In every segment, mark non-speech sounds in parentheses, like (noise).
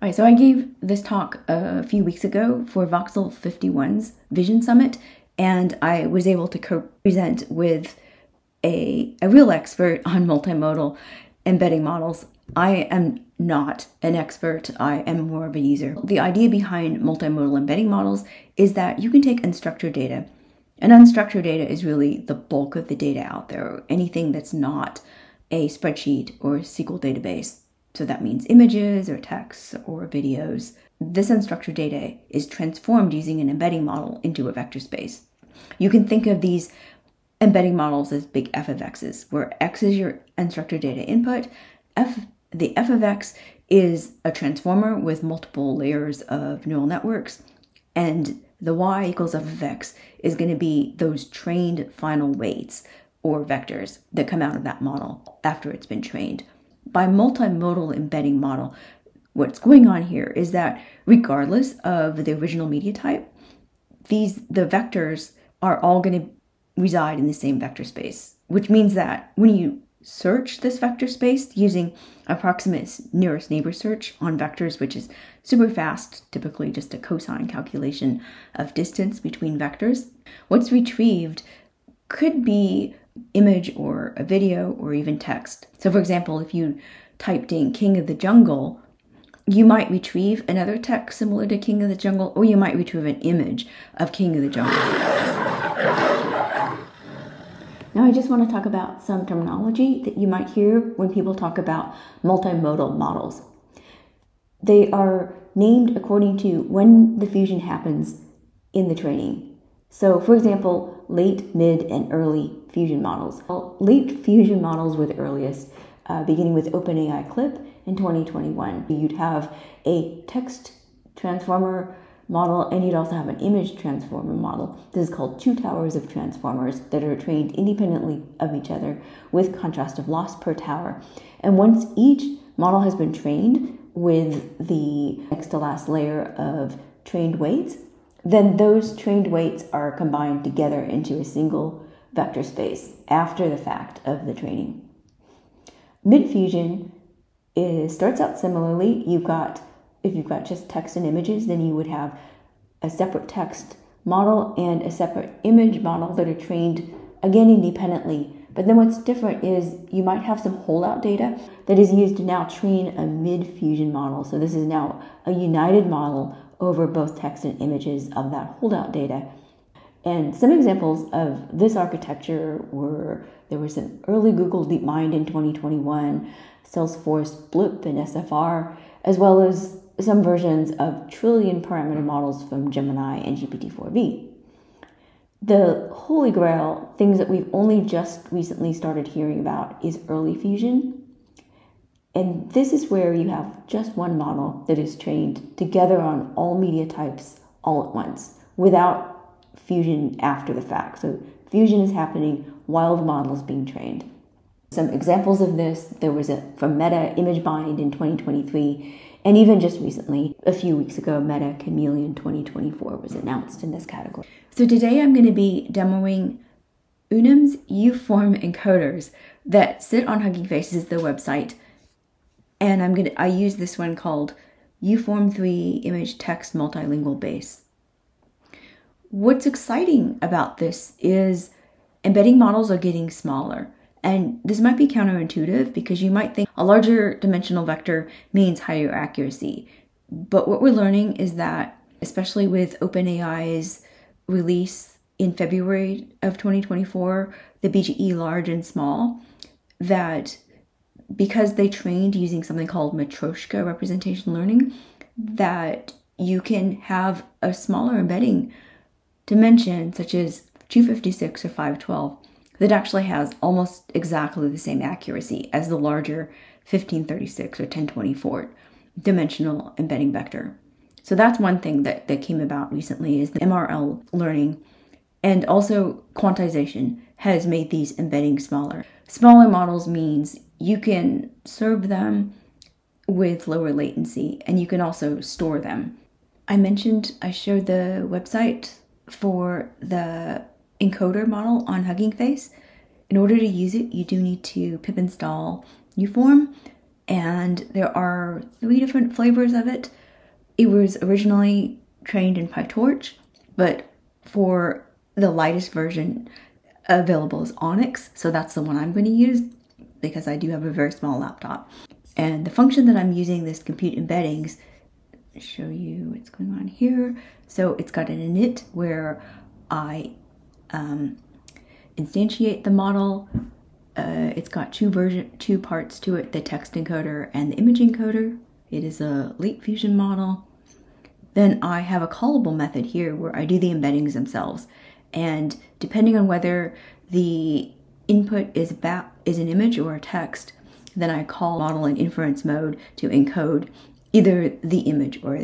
All right, so I gave this talk a few weeks ago for Voxel 51's Vision Summit, and I was able to co-present with a, a real expert on multimodal embedding models. I am not an expert, I am more of a user. The idea behind multimodal embedding models is that you can take unstructured data, and unstructured data is really the bulk of the data out there, anything that's not a spreadsheet or SQL database so that means images or texts or videos. This unstructured data is transformed using an embedding model into a vector space. You can think of these embedding models as big f of x's, where x is your unstructured data input, f the f of x is a transformer with multiple layers of neural networks, and the y equals f of x is going to be those trained final weights or vectors that come out of that model after it's been trained. By multimodal embedding model, what's going on here is that regardless of the original media type, these the vectors are all going to reside in the same vector space, which means that when you search this vector space using approximate nearest neighbor search on vectors, which is super fast, typically just a cosine calculation of distance between vectors, what's retrieved could be image or a video or even text. So, for example, if you typed in King of the Jungle, you might retrieve another text similar to King of the Jungle, or you might retrieve an image of King of the Jungle. Now, I just want to talk about some terminology that you might hear when people talk about multimodal models. They are named according to when the fusion happens in the training. So, for example, late, mid, and early fusion models. Well, late fusion models were the earliest, uh, beginning with OpenAI Clip in 2021. You'd have a text transformer model and you'd also have an image transformer model. This is called two towers of transformers that are trained independently of each other with contrastive loss per tower. And once each model has been trained with the next to last layer of trained weights, then those trained weights are combined together into a single vector space after the fact of the training. Mid-fusion is, starts out similarly. You've got, if you've got just text and images, then you would have a separate text model and a separate image model that are trained again independently. But then what's different is you might have some holdout data that is used to now train a mid-fusion model. So this is now a united model over both text and images of that holdout data. And some examples of this architecture were there was an early Google DeepMind in 2021, Salesforce Blip and SFR, as well as some versions of trillion parameter models from Gemini and GPT-4V. The holy grail, things that we've only just recently started hearing about, is early fusion. And this is where you have just one model that is trained together on all media types all at once without fusion after the fact. So fusion is happening while the model is being trained. Some examples of this, there was a from Meta ImageBind in 2023, and even just recently, a few weeks ago, Meta Chameleon 2024 was announced in this category. So today I'm going to be demoing Unum's UForm encoders that sit on Hugging Faces, the website, and I'm gonna I use this one called UForm 3 Image Text Multilingual Base. What's exciting about this is embedding models are getting smaller. And this might be counterintuitive because you might think a larger dimensional vector means higher accuracy. But what we're learning is that, especially with OpenAI's release in February of 2024, the BGE large and small, that because they trained using something called Matryoshka representation learning, that you can have a smaller embedding dimension, such as 256 or 512, that actually has almost exactly the same accuracy as the larger 1536 or 1024 dimensional embedding vector. So that's one thing that, that came about recently is the MRL learning and also quantization has made these embeddings smaller. Smaller models means you can serve them with lower latency and you can also store them. I mentioned I showed the website for the encoder model on Hugging Face. In order to use it, you do need to pip install uform. and there are three different flavors of it. It was originally trained in PyTorch, but for the lightest version available is ONNX, so that's the one I'm going to use because I do have a very small laptop. And the function that I'm using this compute embeddings show you what's going on here. So it's got an init where I um, instantiate the model. Uh, it's got two version, two parts to it: the text encoder and the image encoder. It is a late Fusion model. Then I have a callable method here where I do the embeddings themselves, and depending on whether the input is about is an image or a text, then I call model in inference mode to encode either the image or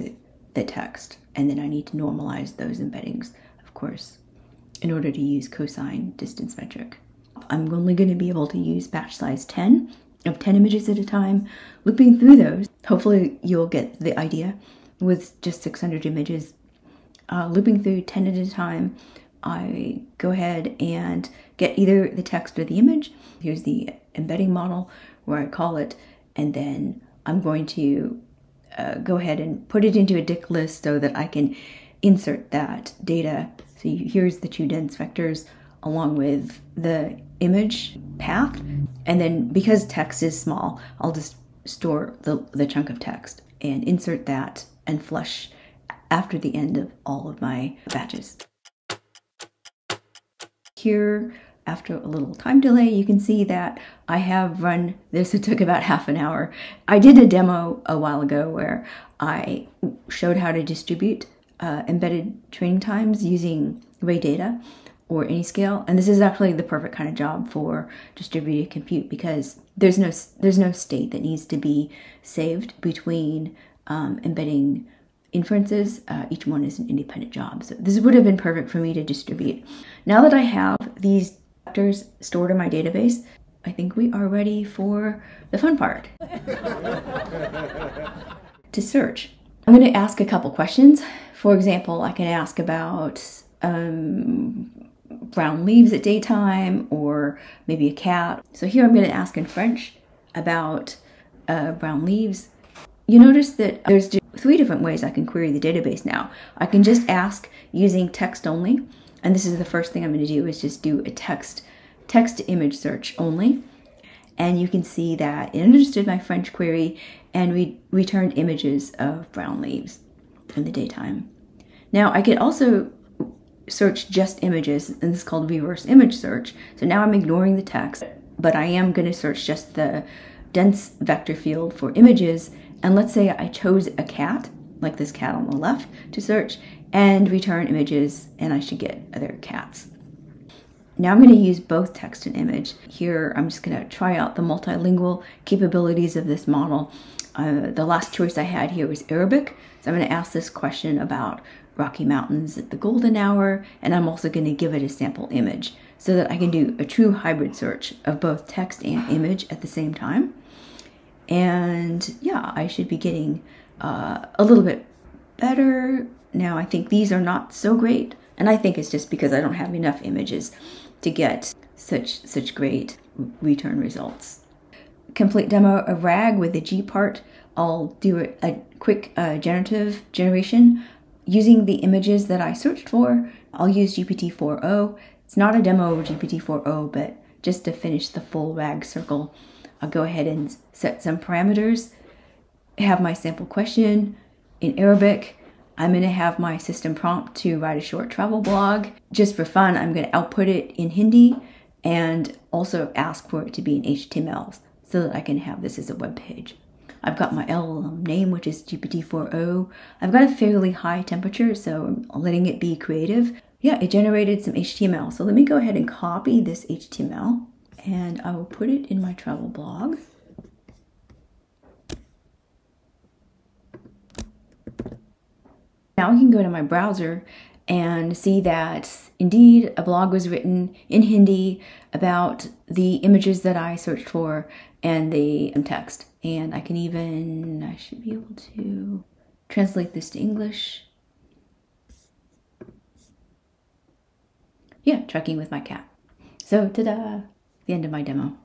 the text. And then I need to normalize those embeddings, of course, in order to use cosine distance metric. I'm only going to be able to use batch size 10 of 10 images at a time. Looping through those, hopefully you'll get the idea with just 600 images. Uh, looping through 10 at a time, I go ahead and get either the text or the image. Here's the embedding model where I call it, and then I'm going to uh, go ahead and put it into a dict list so that I can insert that data. So here's the two dense vectors along with the image path. And then because text is small, I'll just store the, the chunk of text and insert that and flush after the end of all of my batches. Here after a little time delay, you can see that I have run this. (laughs) It took about half an hour. I did a demo a while ago where I showed how to distribute uh, embedded training times using Ray Data or Anyscale, and this is actually the perfect kind of job for distributed compute because there's no there's no state that needs to be saved between um, embedding inferences. Uh, each one is an independent job. So this would have been perfect for me to distribute. Now that I have these vectors stored in my database, I think we are ready for the fun part. (laughs) to search. I'm going to ask a couple questions. For example, I can ask about um, brown leaves at daytime or maybe a cat. So here I'm going to ask in French about uh, brown leaves. You notice that there's three different ways I can query the database now. I can just ask using text only. And this is the first thing I'm going to do is just do a text text to image search only. And you can see that it understood my French query and we returned images of brown leaves in the daytime. Now I could also search just images, and this is called reverse image search. So now I'm ignoring the text, but I am going to search just the dense vector field for images. And let's say I chose a cat, like this cat on the left, to search, and return images and I should get other cats. Now I'm going to use both text and image. Here I'm just going to try out the multilingual capabilities of this model. Uh, the last choice I had here was Arabic, so I'm going to ask this question about Rocky Mountains at the golden hour, and I'm also going to give it a sample image so that I can do a true hybrid search of both text and image at the same time. And yeah, I should be getting uh, a little bit better now I think these are not so great, and I think it's just because I don't have enough images to get such such great return results. Complete demo of RAG with the G part. I'll do a, a quick uh, generative generation using the images that I searched for. I'll use GPT-4o. It's not a demo of GPT-4o, but just to finish the full RAG circle, I'll go ahead and set some parameters, have my sample question in Arabic, I'm going to have my system prompt to write a short travel blog. Just for fun, I'm going to output it in Hindi and also ask for it to be in HTML so that I can have this as a web page. I've got my LLM name, which is GPT-4o. I've got a fairly high temperature, so I'm letting it be creative. Yeah, it generated some HTML. So let me go ahead and copy this HTML and I will put it in my travel blog. Now I can go to my browser and see that indeed a blog was written in Hindi about the images that I searched for and the text. And I can even, I should be able to translate this to English. Yeah, trekking with my cat. So, ta-da, the end of my demo.